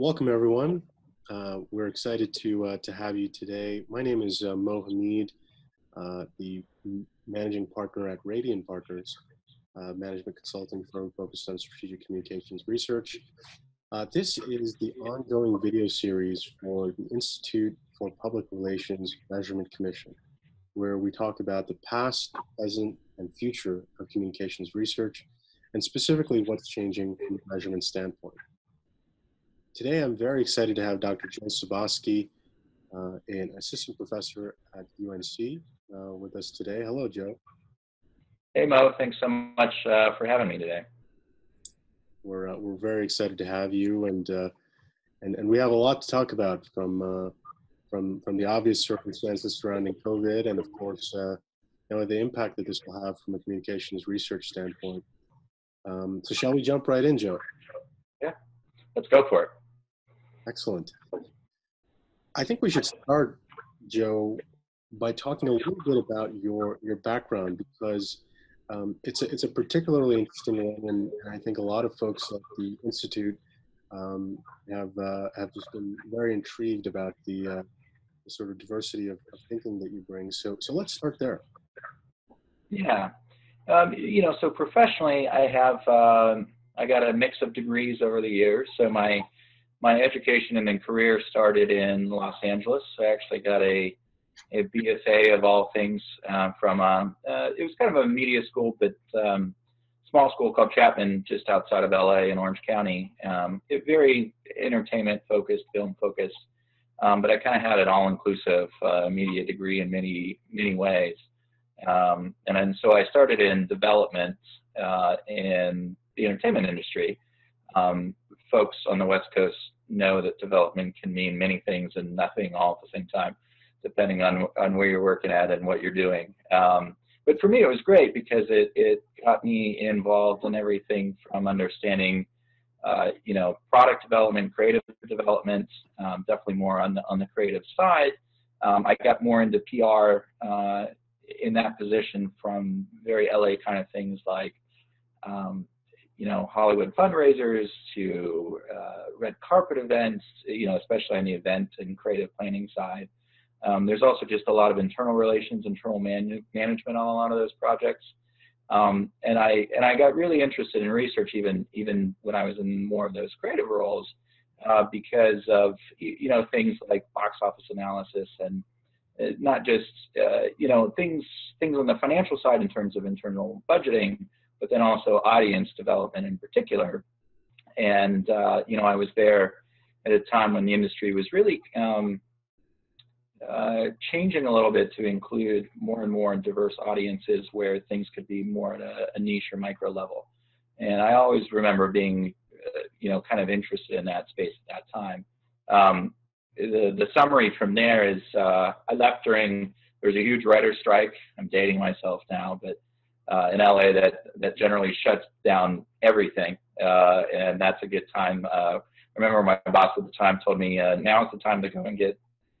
Welcome, everyone. Uh, we're excited to uh, to have you today. My name is uh, Mo Hamid, uh, the managing partner at Radian Partners, management consulting firm focused on strategic communications research. Uh, this is the ongoing video series for the Institute for Public Relations Measurement Commission, where we talk about the past, present, and future of communications research, and specifically what's changing from a measurement standpoint. Today, I'm very excited to have Dr. Joe Czabovsky, uh, an assistant professor at UNC, uh, with us today. Hello, Joe. Hey, Mo. Thanks so much uh, for having me today. We're, uh, we're very excited to have you, and, uh, and, and we have a lot to talk about from, uh, from, from the obvious circumstances surrounding COVID, and of course, you know, the impact that this will have from a communications research standpoint. Um, so, shall we jump right in, Joe? Yeah, let's go for it. Excellent. I think we should start, Joe, by talking a little bit about your your background because um, it's a it's a particularly interesting one, and, and, I think a lot of folks at the institute um, have uh, have just been very intrigued about the, uh, the sort of diversity of, of, thinking that you bring. So so let's start there. Yeah, um, you know, so professionally, I have um, I got a mix of degrees over the years. So my my education and then career started in Los Angeles. I actually got a a BFA of all things uh, from um, uh, it was kind of a media school, but um, small school called Chapman, just outside of LA in Orange County. Um, it very entertainment focused, film focused, um, but I kind of had an all inclusive uh, media degree in many many ways. Um, and then so I started in development uh, in the entertainment industry. Um, folks on the West Coast know that development can mean many things and nothing all at the same time, depending on on where you're working at and what you're doing. Um, but for me, it was great because it it got me involved in everything from understanding, uh, you know, product development, creative development, um, definitely more on the on the creative side. Um, I got more into PR uh, in that position from very LA kind of things like um, you know, Hollywood fundraisers to uh, red carpet events, you know, especially on the event and creative planning side. Um, there's also just a lot of internal relations, internal man- management on a lot of those projects. Um, and I and I got really interested in research even even when I was in more of those creative roles uh, because of you know things like box office analysis and uh, not just uh, you know things things on the financial side in terms of internal budgeting, but then also audience development in particular. And uh, you know, I was there at a time when the industry was really um, uh, changing a little bit to include more and more diverse audiences where things could be more at a, a niche or micro level. And I always remember being, uh, you know, kind of interested in that space at that time. Um, the, the summary from there is uh, I left during there was a huge writer strike. I'm dating myself now, but uh, in LA that that generally shuts down everything, uh, and that's a good time. Uh, I remember my boss at the time told me, uh, "Now is the time to go and get,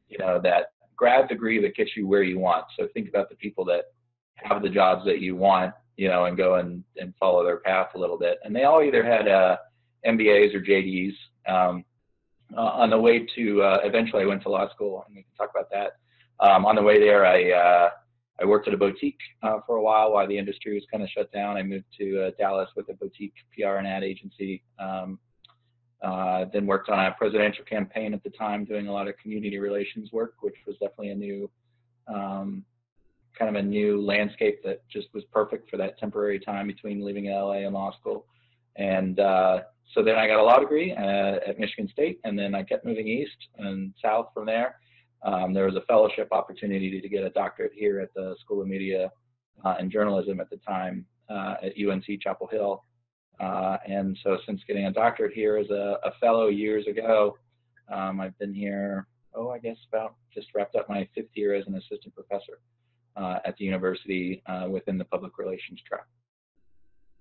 you know, that grad degree that gets you where you want." So think about the people that have the jobs that you want, you know, and go and and follow their path a little bit. And they all either had uh, MBAs or JDs. Um, uh, on the way to uh, eventually, I went to law school, and we can talk about that. Um, on the way there, I uh, I worked at a boutique uh, for a while while the industry was kind of shut down. I moved to uh, Dallas with a boutique PR and ad agency. Um, uh, then worked on a presidential campaign at the time, doing a lot of community relations work, which was definitely a new, um, kind of a new landscape that just was perfect for that temporary time between leaving LA and law school. And uh, so then I got a law degree uh, at Michigan State, and then I kept moving east and south from there. Um, there was a fellowship opportunity to get a doctorate here at the School of Media uh, and Journalism at the time uh, at UNC Chapel Hill. Uh, and so since getting a doctorate here as a, a fellow years ago, um, I've been here, oh, I guess about just wrapped up my fifth year as an assistant professor uh, at the university uh, within the public relations track.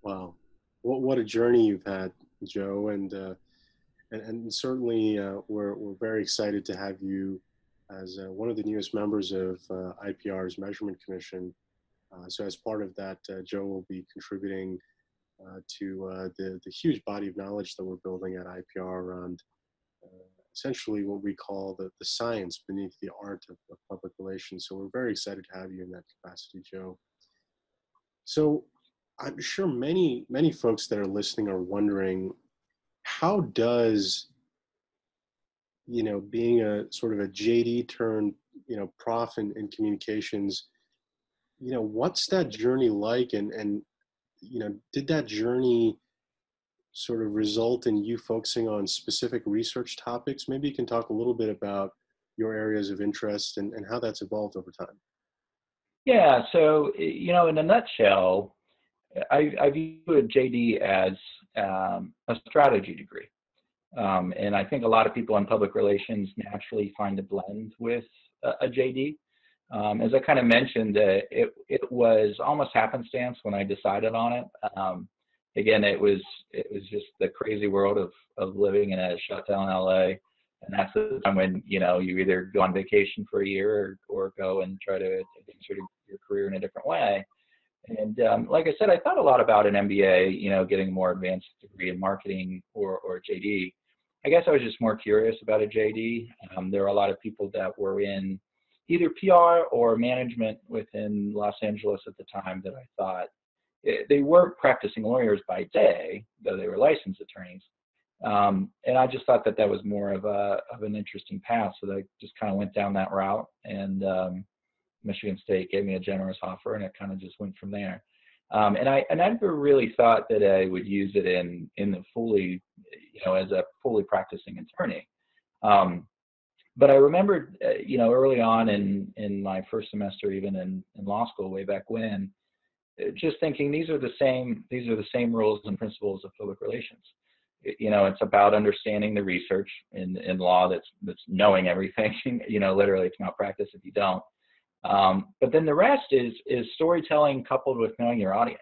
Wow. What, what a journey you've had, Joe. And, uh, and, and, certainly we're, we're very excited to have you as uh, one of the newest members of uh, IPR's Measurement Commission. Uh, so as part of that, Joe will be contributing to the, the huge body of knowledge that we're building at IPR around essentially what we call the, the science beneath the art of, of, public relations. So we're very excited to have you in that capacity, Joe. So I'm sure many, many folks that are listening are wondering, how does, you know, being a sort of a JD turned, you know, prof in, in communications, you know, what's that journey like? And, and, you know, did that journey sort of result in you focusing on specific research topics? Maybe you can talk a little bit about your areas of interest and, and how that's evolved over time. Yeah, so, you know, in a nutshell, I, I view a JD as um, a strategy degree. Um, and I think a lot of people in public relations naturally find a blend with a, a JD. Um, as I kind of mentioned, uh, it, it was almost happenstance when I decided on it. Um, again, it was it was just the crazy world of of living in a shutdown LA, and that's the time when you know you either go on vacation for a year or, or go and try to advance your, your career in a different way. And um, like I said, I thought a lot about an MBA, you know, getting a more advanced degree in marketing or or JD. I guess I was just more curious about a JD. Um, there were a lot of people that were in either PR or management within Los Angeles at the time that I thought Eh, they weren't practicing lawyers by day, though they were licensed attorneys. Um, and I just thought that that was more of a of an interesting path, so I just kind of went down that route. And um, Michigan State gave me a generous offer, and it kind of just went from there. Um, and I and I never really thought that I would use it in in the fully, you know, as a fully practicing attorney. Um, but I remembered, uh, you know, early on in in my first semester, even in, in law school, way back when, just thinking these are the same these are the same rules and principles of public relations you know it's about understanding the research in in law that's that's knowing everything you know literally it's malpractice if you don't um, but then the rest is is storytelling coupled with knowing your audience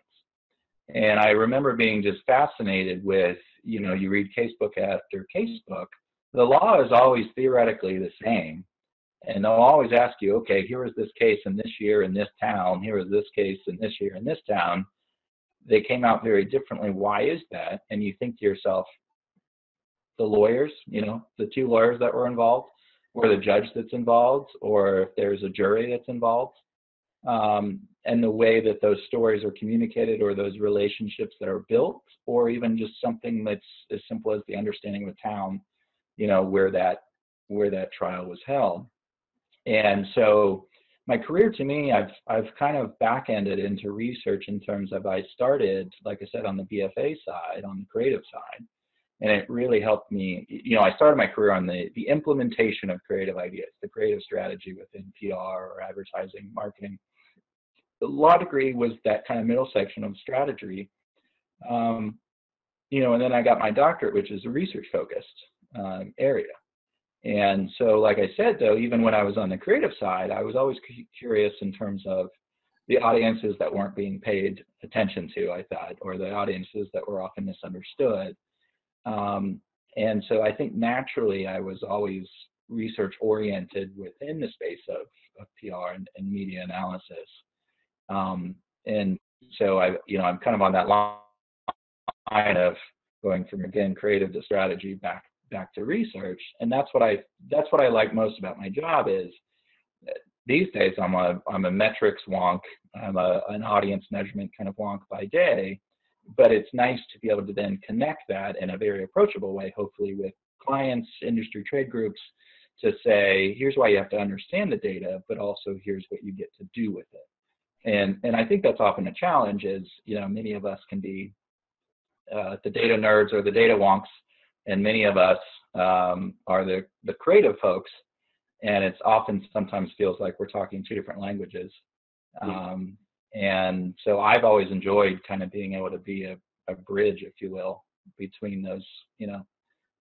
and i remember being just fascinated with you know you read casebook after casebook the law is always theoretically the same and they'll always ask you, okay, here was this case in this year in this town, here was this case in this year in this town. They came out very differently. Why is that? And you think to yourself, the lawyers, you know, the two lawyers that were involved, or the judge that's involved, or if there's a jury that's involved, um, and the way that those stories are communicated, or those relationships that are built, or even just something that's as simple as the understanding of a town, you know, where that where that trial was held. And so my career to me, I've I've kind of back ended into research in terms of I started, like I said, on the BFA side, on the creative side. And it really helped me, you know, I started my career on the, the implementation of creative ideas, the creative strategy within PR or advertising, marketing. The law degree was that kind of middle section of strategy. Um, you know, and then I got my doctorate, which is a research focused um, area. And so, like I said, though, even when I was on the creative side, I was always curious in terms of the audiences that weren't being paid attention to, I thought, or the audiences that were often misunderstood. Um, and so I think naturally I was always research oriented within the space of, of PR and, and, media analysis. Um, and so I, you know, I'm kind of on that line of going from again creative to strategy back back to research. And that's what i that's what i like most about my job is these days i'm a i'm a metrics wonk. I'm a an audience measurement kind of wonk by day but it's nice to be able to then connect that in a very approachable way hopefully with clients industry trade groups to say here's why you have to understand the data but also here's what you get to do with it. And and i think that's often a challenge is you know many of us can be uh, the data nerds or the data wonks and many of us um, are the, the creative folks and it's often sometimes feels like we're talking two different languages. Um, and so i've always enjoyed kind of being able to be a, a bridge if you will between those you know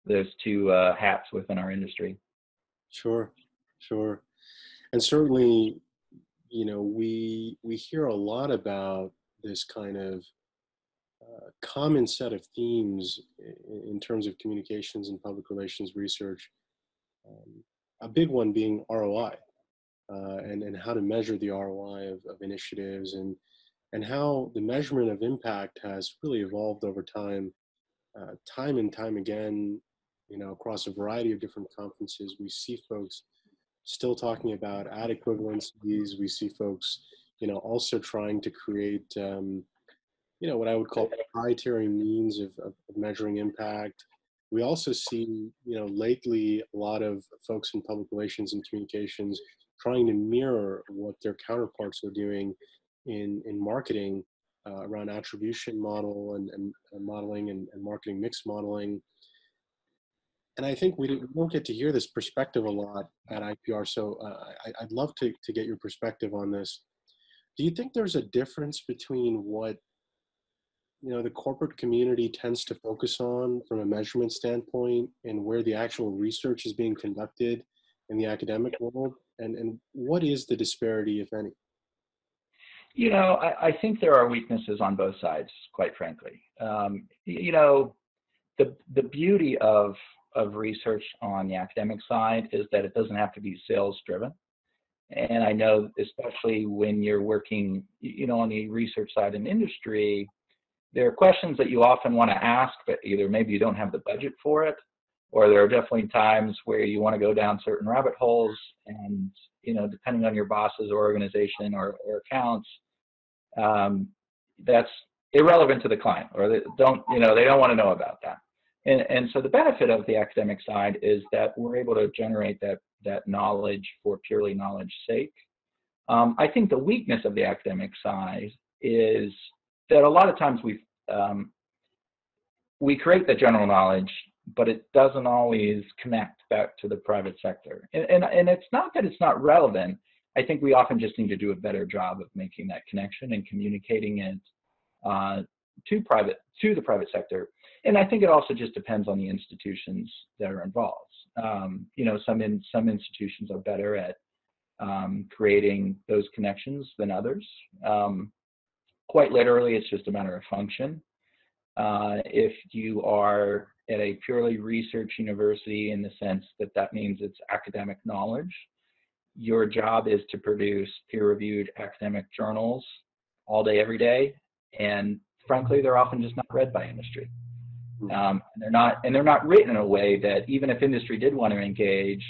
those two uh, hats within our industry sure sure and certainly you know we we hear a lot about this kind of common set of themes in terms of communications and public relations research. Um, a big one being ROI uh, and, and how to measure the ROI of, of initiatives and, and how the measurement of impact has really evolved over time. Uh, time and time again, you know, across a variety of different conferences, we see folks still talking about ad equivalencies. We see folks, you know, also trying to create, um, you know, what I would call proprietary means of, of measuring impact. We also see, you know, lately a lot of folks in public relations and communications trying to mirror what their counterparts are doing in in marketing uh, around attribution model and, and, and modeling and, and, marketing mix modeling. And I think we, don't get to hear this perspective a lot at IPR. So uh, I, I'd love to, to get your perspective on this. Do you think there's a difference between what you know the corporate community tends to focus on from a measurement standpoint and where the actual research is being conducted in the academic world and and what is the disparity if any you know, I, I, think there are weaknesses on both sides, quite frankly. Um, you know, the the beauty of of research on the academic side is that it doesn't have to be sales driven. And I know, especially when you're working, you know, on the research side in industry, there are questions that you often want to ask, but either maybe you don't have the budget for it, or there are definitely times where you want to go down certain rabbit holes, and you know, depending on your boss's organization or, or accounts, um, that's irrelevant to the client or they don't you know they don't want to know about that. And, and so the benefit of the academic side is that we're able to generate that that knowledge for purely knowledge sake. Um, i think the weakness of the academic side is that a lot of times we um, we create the general knowledge but it doesn't always connect back to the private sector and, and, and it's not that it's not relevant I think we often just need to do a better job of making that connection and communicating it uh, to private to the private sector. And I think it also just depends on the institutions that are involved. Um, you know, some in some institutions are better at um, creating those connections than others. Um, quite literally, it's just a matter of function. Uh, if you are at a purely research university in the sense that that means it's academic knowledge, your job is to produce peer-reviewed academic journals all day, every day, and frankly, they're often just not read by industry. Hmm. Um, and they're not, and they're not written in a way that even if industry did want to engage,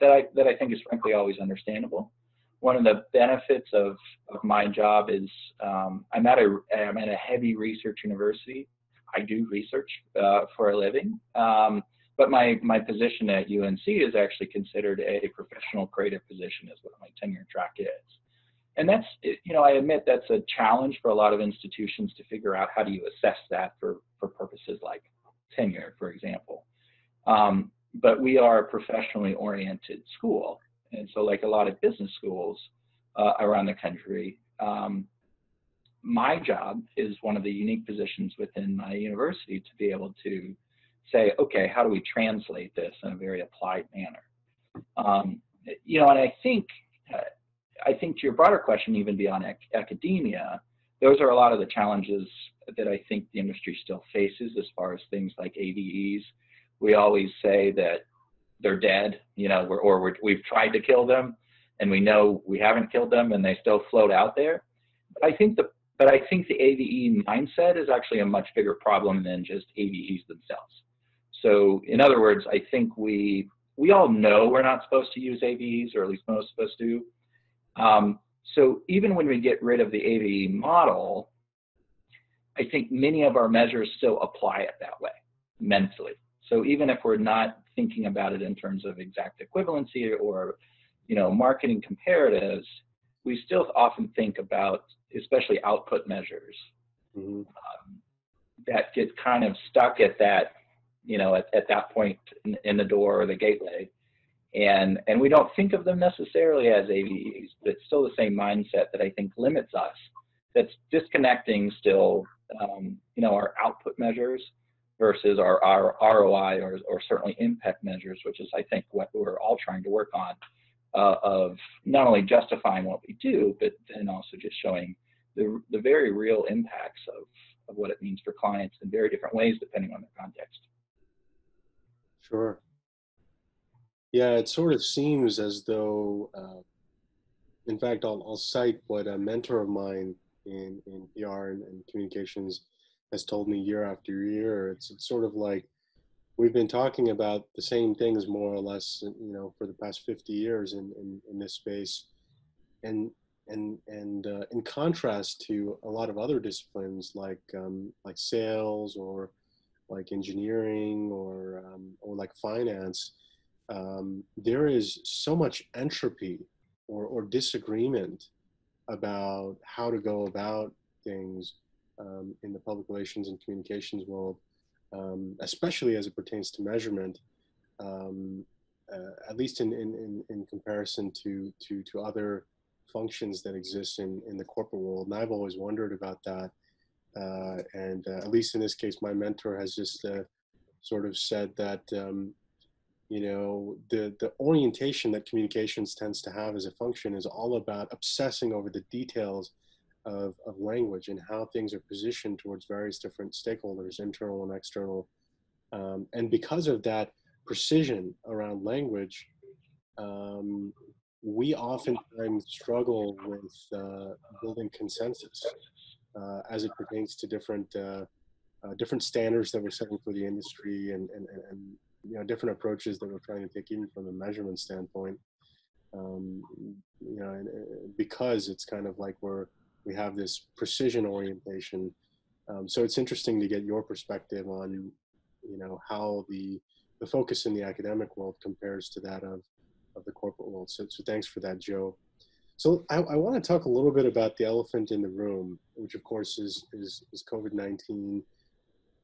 that I that I think is frankly always understandable. One of the benefits of, of my job is um, I'm at a I'm at a heavy research university. I do research uh, for a living. Um, but my my position at UNC is actually considered a professional creative position, is what my tenure track is. And that's, you know, I admit that's a challenge for a lot of institutions to figure out how do you assess that for, for purposes like tenure, for example. Um, but we are a professionally oriented school. And so, like a lot of business schools uh, around the country, um, my job is one of the unique positions within my university to be able to say, okay, how do we translate this in a very applied manner? Um, you know, and I think, uh, I think to your broader question, even beyond ac- academia, those are a lot of the challenges that I think the industry still faces as far as things like AVEs. We always say that they're dead, you know, we're, or we're, we've tried to kill them, and we know we haven't killed them, and they still float out there. But I think the but I think the AVE mindset is actually a much bigger problem than just AVEs themselves. So in other words, I think we we all know we're not supposed to use AVEs, or at least most of us do. Um, so even when we get rid of the AVE model, I think many of our measures still apply it that way mentally. So even if we're not thinking about it in terms of exact equivalency or you know marketing comparatives, we still often think about especially output measures mm-hmm. um, that get kind of stuck at that you know, at, at that point in, in the door or the gateway. And, and we don't think of them necessarily as AVEs, but it's still the same mindset that I think limits us. That's disconnecting still, um, you know, our output measures versus our, our ROI or, or certainly impact measures, which is, I think, what we're all trying to work on uh, of not only justifying what we do, but then also just showing the, the very real impacts of, of what it means for clients in very different ways depending on the context. Sure. Yeah, it sort of seems as though, uh, in fact, I'll, I'll cite what a mentor of mine in, in PR and, and, communications has told me year after year. It's, it's sort of like we've been talking about the same things more or less, you know, for the past 50 years in, in, in this space. And, and, and uh, in contrast to a lot of other disciplines like, um, like sales or like engineering or, um, or like finance, um, there is so much entropy or, or disagreement about how to go about things um, in the public relations and communications world um, especially as it pertains to measurement, um, uh, at least in, in, in, comparison to, to, to other functions that exist in, in the corporate world. And I've always wondered about that. Uh, and uh, at least in this case, my mentor has just uh, sort of said that, um, you know, the, the orientation that communications tends to have as a function is all about obsessing over the details of, of language and how things are positioned towards various different stakeholders, internal and external. Um, and because of that precision around language, um, we oftentimes struggle with uh, building consensus uh, as it pertains to different uh, uh different standards that we're setting for the industry and, and, and you know different approaches that we're trying to take even from a measurement standpoint. Um, you know, because it's kind of like we're we have this precision orientation. Um, so it's interesting to get your perspective on, you know, how the the focus in the academic world compares to that of of the corporate world. So, so thanks for that, Joe. So I, I want to talk a little bit about the elephant in the room, which of course is is, is COVID-19.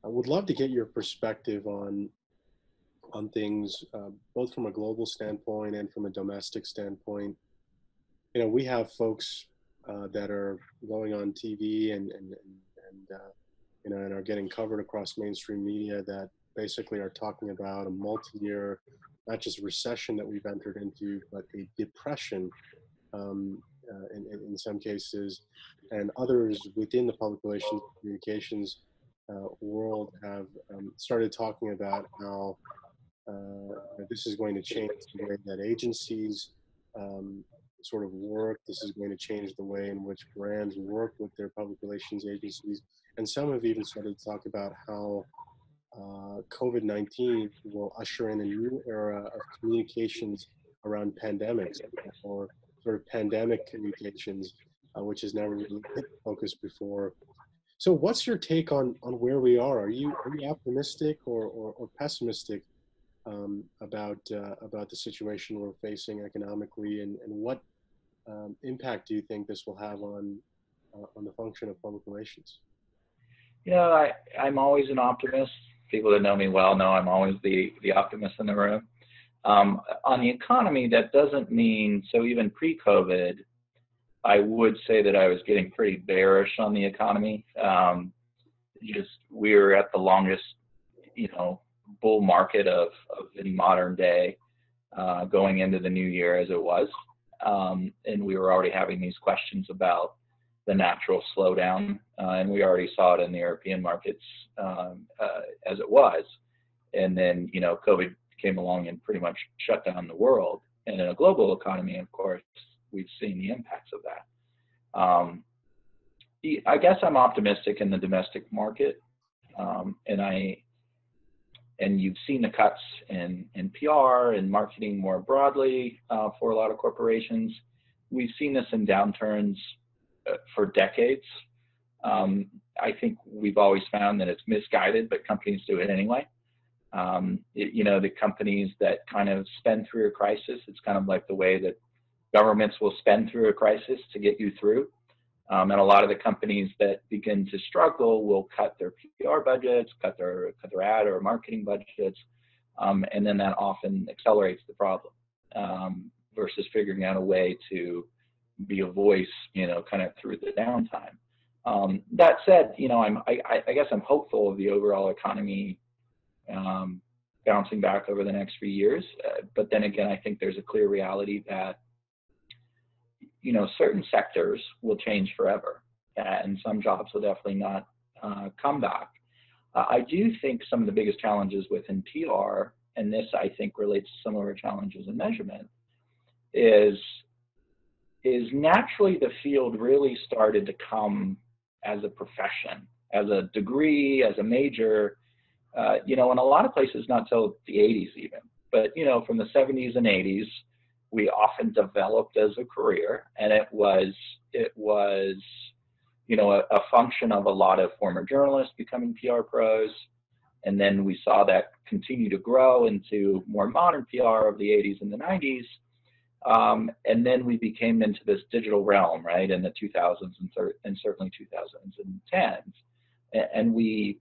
I would love to get your perspective on on things, uh, both from a global standpoint and from a domestic standpoint. You know, we have folks uh, that are going on TV and and and, uh, you know and are getting covered across mainstream media that basically are talking about a multi-year, not just recession that we've entered into, but a depression um, uh, in, in, some cases, and others within the public relations communications uh, world have um, started talking about how uh, this is going to change the way that agencies um, sort of work. This is going to change the way in which brands work with their public relations agencies. And some have even started to talk about how uh, COVID 19 will usher in a new era of communications around pandemics or sort of pandemic communications, uh, which has never really been focused before. So, what's your take on, on where we are? Are you, are you optimistic or, or, or pessimistic um, about uh, about the situation we're facing economically, and, and what um, impact do you think this will have on uh, on the function of public relations? You know, I I'm always an optimist. People that know me well know I'm always the the optimist in the room. Um, on the economy, that doesn't mean so. Even pre-COVID, I would say that I was getting pretty bearish on the economy. Um, just we were at the longest, you know, bull market of of any modern day uh, going into the new year as it was um, and we were already having these questions about the natural slowdown, uh, and we already saw it in the European markets um, uh, as it was. And then, you know, COVID came along and pretty much shut down the world. And in a global economy, of course, we've seen the impacts of that. Um, I guess I'm optimistic in the domestic market, um, and I and you've seen the cuts in, in PR and marketing more broadly uh, for a lot of corporations. We've seen this in downturns uh, for decades. Um, I think we've always found that it's misguided, but companies do it anyway. Um, it, you know, the companies that kind of spend through a crisis, it's kind of like the way that governments will spend through a crisis to get you through. Um, and a lot of the companies that begin to struggle will cut their PR budgets, cut their cut their ad or marketing budgets, um, and then that often accelerates the problem um, versus figuring out a way to be a voice, you know, kind of through the downtime. Um, that said, you know, I'm I, I, guess I'm hopeful of the overall economy um, bouncing back over the next few years. Uh, but then again, I think there's a clear reality that you know, certain sectors will change forever, and some jobs will definitely not uh, come back. Uh, I do think some of the biggest challenges within PR, and this I think relates to some of our challenges in measurement, is is naturally the field really started to come as a profession, as a degree, as a major, uh, you know, in a lot of places, not till the 80s even. But you know, from the 70s and 80s, we often developed as a career, and it was it was you know a, a function of a lot of former journalists becoming PR pros, and then we saw that continue to grow into more modern PR of the 80s and the 90s. Um, and then we became into this digital realm, right, in the 2000s and, thir- and certainly 2010s. And, and we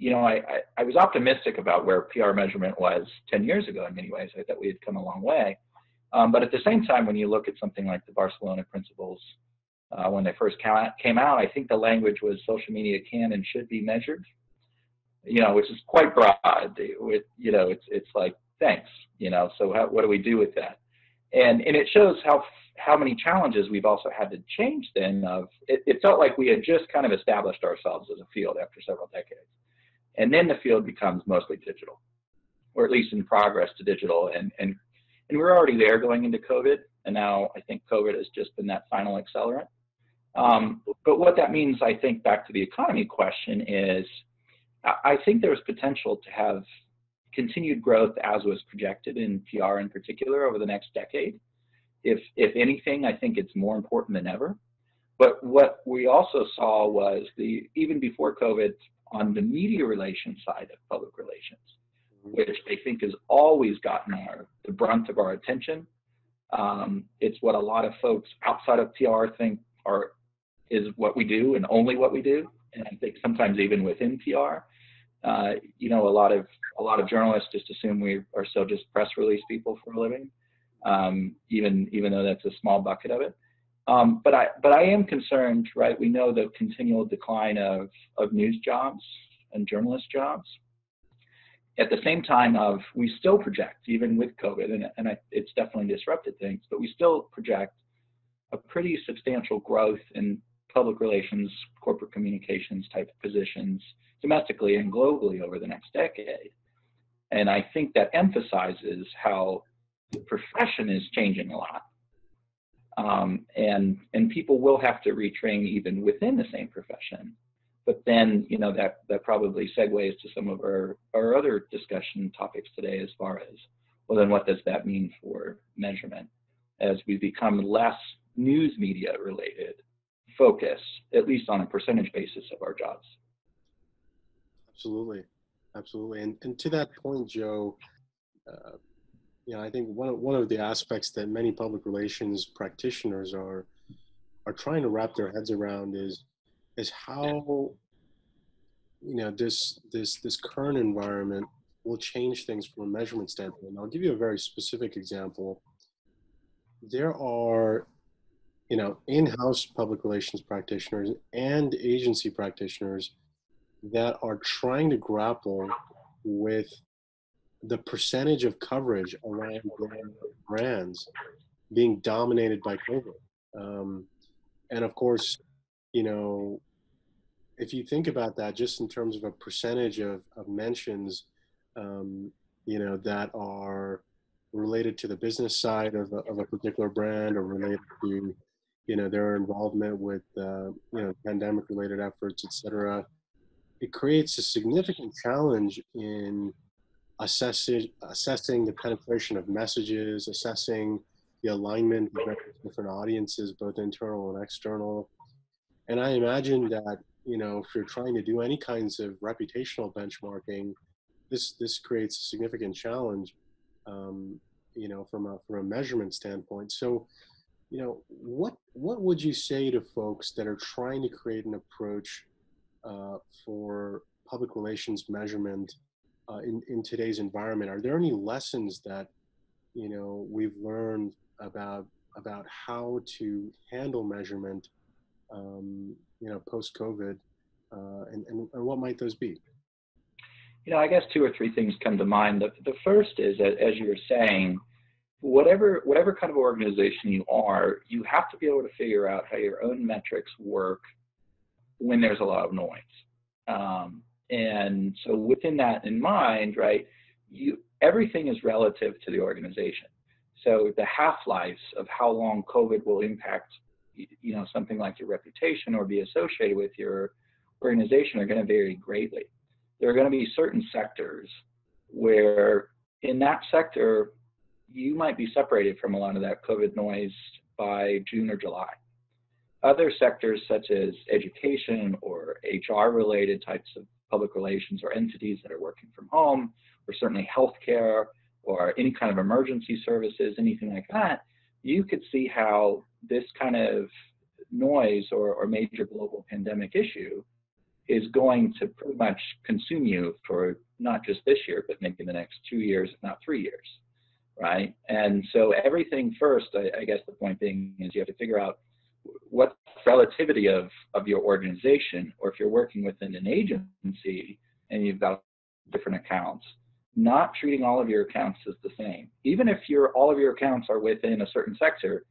you know, I, I, I, was optimistic about where PR measurement was 10 years ago in many ways. I thought we had come a long way. Um, but at the same time, when you look at something like the Barcelona Principles, uh, when they first came out, I think the language was social media can and should be measured, you know, which is quite broad. With, you know, it's, it's like, thanks, you know, so how, what do we do with that? And, and it shows how, how many challenges we've also had to change then of, it, it felt like we had just kind of established ourselves as a field after several decades and then the field becomes mostly digital, or at least in progress to digital. And and and we're already there going into COVID, and now I think COVID has just been that final accelerant. Um, but what that means, I think, back to the economy question is, I think there's potential to have continued growth as was projected in PR in particular over the next decade. If if anything, I think it's more important than ever. But what we also saw was the even before COVID, on the media relations side of public relations. Which I think has always gotten our, the brunt of our attention. Um, it's what a lot of folks outside of PR think are is what we do and only what we do. And I think sometimes even within PR, uh, you know, a lot of a lot of journalists just assume we are still just press release people for a living, um, even even though that's a small bucket of it. Um, but I but I am concerned, right? We know the continual decline of of news jobs and journalist jobs. At the same time, of we still project, even with COVID, and, and I, it's definitely disrupted things, but we still project a pretty substantial growth in public relations, corporate communications type positions domestically and globally over the next decade. And I think that emphasizes how the profession is changing a lot um, and and people will have to retrain even within the same profession. But then you know that that probably segues to some of our our other discussion topics today as far as well then what does that mean for measurement as we become less news media related focus at least on a percentage basis of our jobs. Absolutely, absolutely, and and to that point, Joe. Uh, you know, I think one of, one of the aspects that many public relations practitioners are are trying to wrap their heads around is is how you know this this this current environment will change things from a measurement standpoint. I'll give you a very specific example. There are you know in-house public relations practitioners and agency practitioners that are trying to grapple with the percentage of coverage around brands being dominated by COVID. Um, and of course, you know, if you think about that, just in terms of a percentage of, of mentions, um, you know, that are related to the business side of a, of a particular brand or related to, you know, their involvement with, uh, you know, pandemic related efforts, et cetera, it creates a significant challenge in assessing, assessing the penetration of messages, assessing the alignment of different audiences, both internal and external. And I imagine that, you know, if you're trying to do any kinds of reputational benchmarking, this, this creates a significant challenge, um, you know, from a, from a measurement standpoint. So, you know, what, what would you say to folks that are trying to create an approach uh, for public relations measurement uh, in, in today's environment. Are there any lessons that, you know, we've learned about, about how to handle measurement, um, you know, post-COVID, uh, and, and, and what might those be? You know, I guess two or three things come to mind. The, the first is, that, as you were saying, whatever whatever kind of organization you are, you have to be able to figure out how your own metrics work when there's a lot of noise. Um, and so within that in mind, right, you everything is relative to the organization. So the half-lives of how long COVID will impact, you know, something like your reputation or be associated with your organization are going to vary greatly. there are going to be certain sectors where in that sector, you might be separated from a lot of that COVID noise by June or July. Other sectors, such as education or HR related types of public relations or entities that are working from home, or certainly healthcare or any kind of emergency services, anything like that, you could see how this kind of noise or, or major global pandemic issue is going to pretty much consume you for not just this year, but maybe the next two years, if not three years, right? And so everything first, I, I guess the point being is you have to figure out what relativity of, of your organization, or if you're working within an agency and you've got different accounts, not treating all of your accounts as the same. Even if your all of your accounts are within a certain sector,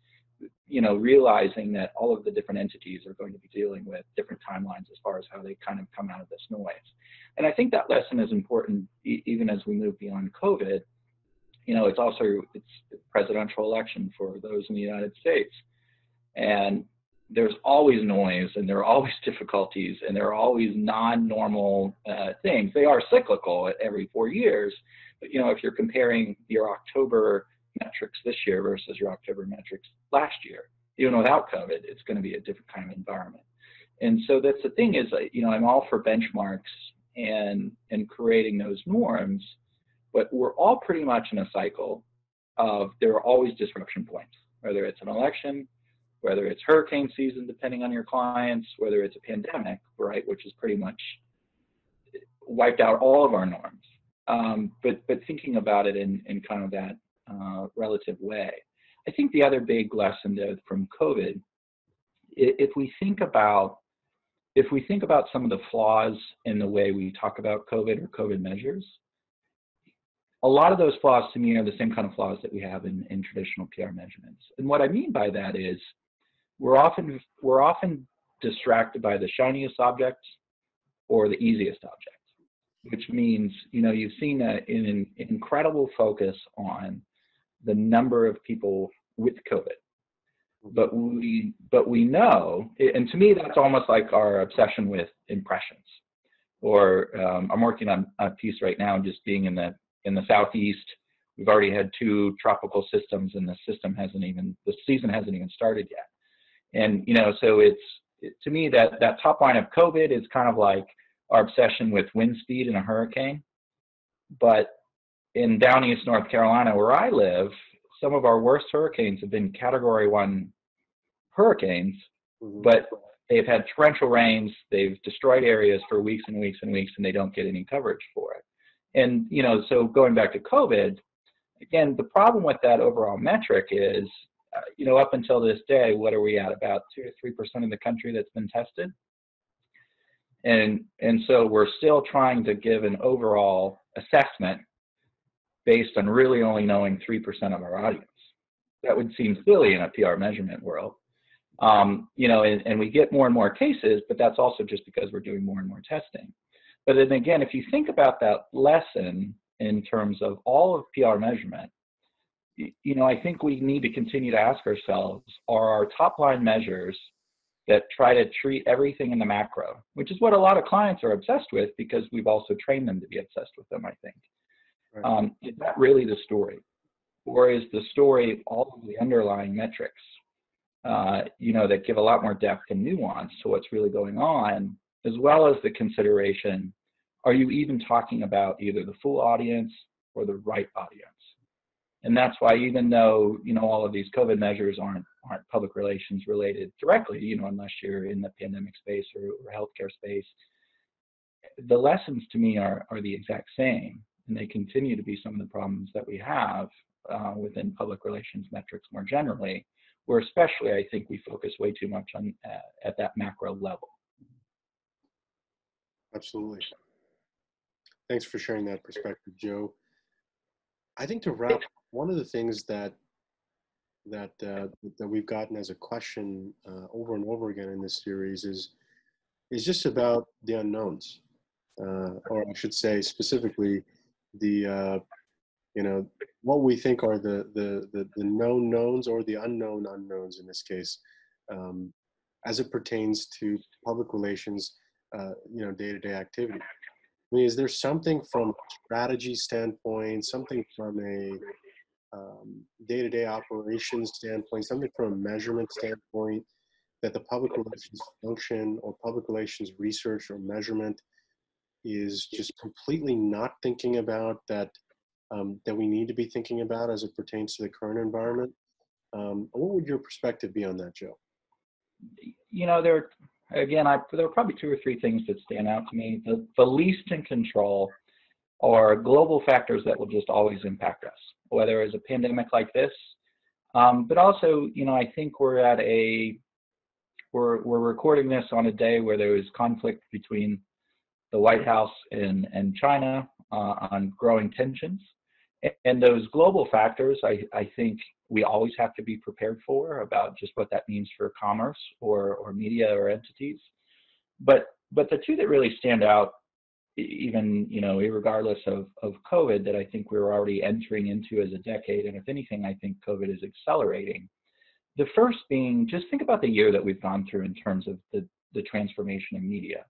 you know, realizing that all of the different entities are going to be dealing with different timelines as far as how they kind of come out of this noise. And I think that lesson is important e- even as we move beyond COVID. You know, it's also it's presidential election for those in the United States, and there's always noise and there are always difficulties and there are always non-normal uh, things. They are cyclical at every four years, but you know, if you're comparing your October metrics this year versus your October metrics last year. Even without COVID, it's going to be a different kind of environment. And so that's the thing is, you know, I'm all for benchmarks and and creating those norms, but we're all pretty much in a cycle of there are always disruption points, whether it's an election, whether it's hurricane season, depending on your clients, whether it's a pandemic, right, which is pretty much wiped out all of our norms. Um, but but thinking about it in in kind of that uh, relative way. I think the other big lesson though, from COVID, if we think about if we think about some of the flaws in the way we talk about COVID or COVID measures, a lot of those flaws to me are the same kind of flaws that we have in, in traditional PR measurements. And what I mean by that is we're often we're often distracted by the shiniest object or the easiest object, which means you know you've seen a, an incredible focus on the number of people with COVID. Mm-hmm. But we, but we know, and to me, that's almost like our obsession with impressions. Or um, I'm working on a piece right now, just being in the in the southeast. We've already had two tropical systems, and the system hasn't even the season hasn't even started yet. And you know, so it's it, to me that that top line of COVID is kind of like our obsession with wind speed in a hurricane. But in down east North Carolina, where I live, some of our worst hurricanes have been Category One hurricanes, mm-hmm. but they've had torrential rains. They've destroyed areas for weeks and weeks and weeks, and they don't get any coverage for it. And you know, so going back to COVID, again, the problem with that overall metric is, uh, you know, up until this day, what are we at? About two to three percent of the country that's been tested, and and so we're still trying to give an overall assessment based on really only knowing 3% of our audience. That would seem silly in a PR measurement world. Um, you know, and, and we get more and more cases, but that's also just because we're doing more and more testing. But then again, if you think about that lesson in terms of all of PR measurement, you know, I think we need to continue to ask ourselves, are our top line measures that try to treat everything in the macro, which is what a lot of clients are obsessed with because we've also trained them to be obsessed with them, I think. Um, is that really the story? Or is the story all of the underlying metrics, uh, you know, that give a lot more depth and nuance to what's really going on, as well as the consideration, are you even talking about either the full audience or the right audience? And that's why even though, you know, all of these COVID measures aren't aren't public relations related directly, you know, unless you're in the pandemic space or, or healthcare space, the lessons to me are, are the exact same and they continue to be some of the problems that we have uh, within public relations metrics more generally, where especially I think we focus way too much on uh, at that macro level. Absolutely. Thanks for sharing that perspective, Joe. I think to wrap, one of the things that that uh, that we've gotten as a question uh, over and over again in this series is is just about the unknowns, uh, or I should say specifically the uh, you know what we think are the, the the the, known knowns or the unknown unknowns in this case um, as it pertains to public relations uh, you know day-to-day activity. I mean, is there something from strategy standpoint, something from a um, day-to-day operations standpoint, something from a measurement standpoint that the public relations function or public relations research or measurement is just completely not thinking about that um, that we need to be thinking about as it pertains to the current environment. Um, what would your perspective be on that, Joe? You know, there again, I, there are probably two or three things that stand out to me. The, the least in control are global factors that will just always impact us, whether it's a pandemic like this, um, but also, you know, I think we're at a we're we're recording this on a day where there was conflict between the White House and and China uh, on growing tensions, and those global factors, I I think we always have to be prepared for about just what that means for commerce or or media or entities, but but the two that really stand out even you know regardless of of covid that i think we we're already entering into as a decade and if anything i think covid is accelerating. The first being just think about the year that we've gone through in terms of the the transformation of media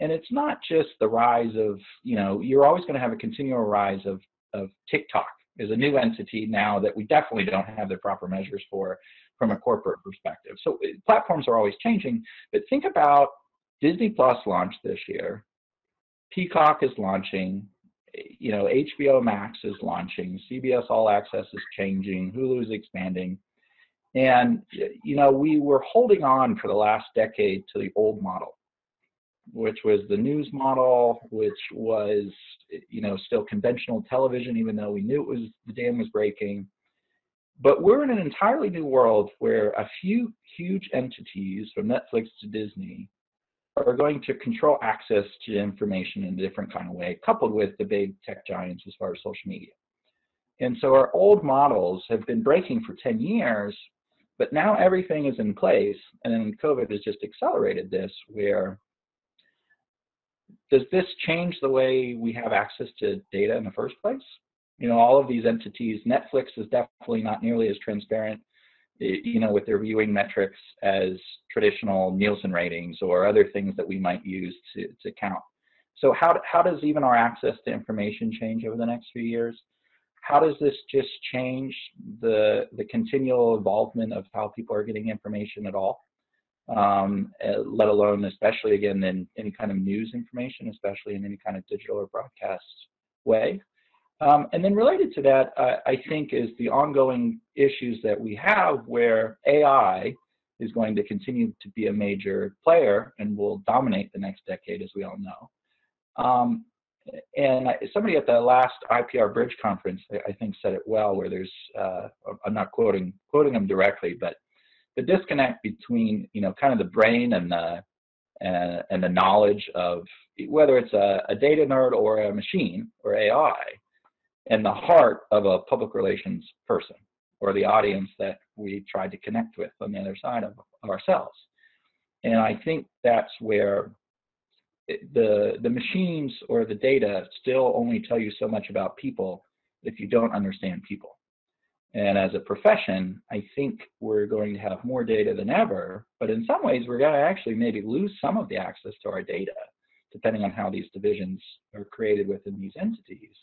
and it's not just the rise of you know you're always going to have a continual rise of of tiktok is a new entity now that we definitely don't have the proper measures for from a corporate perspective so uh, platforms are always changing but think about disney plus launched this year Peacock is launching. Eh, you know, HBO Max is launching. CBS All Access is changing. Hulu is expanding. And, you know, we were holding on for the last decade to the old model, which was the news model, which was, you know, still conventional television, even though we knew it was the dam was breaking. But we're in an entirely new world where a few huge entities, from Netflix to Disney, are going to control access to information in a different kind of way, coupled with the big tech giants as far as social media. And so our old models have been breaking for 10 years, but now everything is in place. And then COVID has just accelerated this, where does this change the way we have access to data in the first place? You know, all of these entities, Netflix is definitely not nearly as transparent eh, you know, with their viewing metrics as traditional Nielsen ratings or other things that we might use to, to count. So how, how does even our access to information change over the next few years? How does this just change the, the continual involvement of how people are getting information at all? Um, eh, let alone, especially again, in any kind of news information, especially in any kind of digital or broadcast way. Um, and then related to that, uh, I think is the ongoing issues that we have where AI is going to continue to be a major player and will dominate the next decade, as we all know. Um, and I, somebody at the last IPR Bridge conference, I think, said it well, where there's, uh, I'm not quoting quoting them directly, but the disconnect between, you know, kind of the brain and the and, and the knowledge of whether it's a, a data nerd or a machine or AI and the heart of a public relations person or the audience that we tried to connect with on the other side of, ourselves. And I think that's where the the machines or the data still only tell you so much about people if you don't understand people. And as a profession, I think we're going to have more data than ever, but in some ways we're going to actually maybe lose some of the access to our data, depending on how these divisions are created within these entities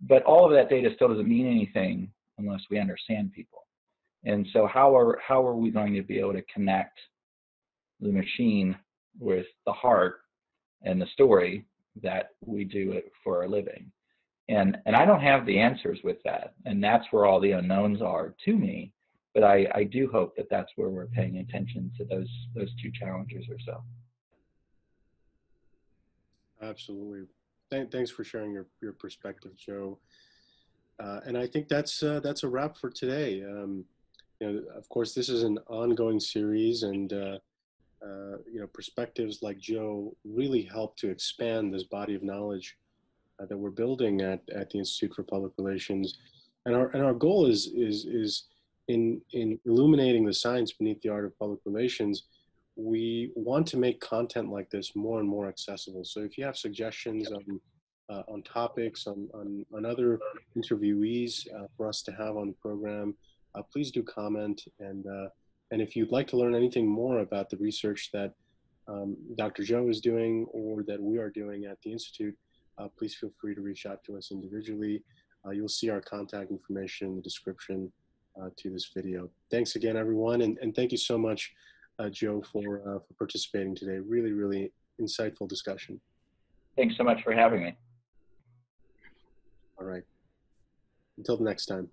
but all of that data still doesn't mean anything unless we understand people. And so how are how are we going to be able to connect the machine with the heart and the story that we do it for a living? And and I don't have the answers with that, and that's where all the unknowns are to me. But I, I do hope that that's where we're paying attention to those those two challenges or so. Absolutely. Th- thanks for sharing your, your perspective, Joe. Uh, and I think that's uh, that's a wrap for today. Um, you know, of course, this is an ongoing series, and uh, uh you know, perspectives like Joe really help to expand this body of knowledge uh, that we're building at, at the Institute for Public Relations. And our and our goal is is is in in illuminating the science beneath the art of public relations we want to make content like this more and more accessible. So if you have suggestions on uh, on topics, on, on, on other interviewees uh, for us to have on the program, uh, please do comment. And, uh, and if you'd like to learn anything more about the research that um, Dr. Joe is doing or that we are doing at the Institute, uh, please feel free to reach out to us individually. Uh, you'll see our contact information in the description uh, to this video. Thanks again, everyone, and, and thank you so much, uh, Joe, for, uh, for participating today. Really, really insightful discussion. Thanks so much for having me. All right. Until the next time.